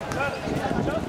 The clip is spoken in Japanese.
Shut up.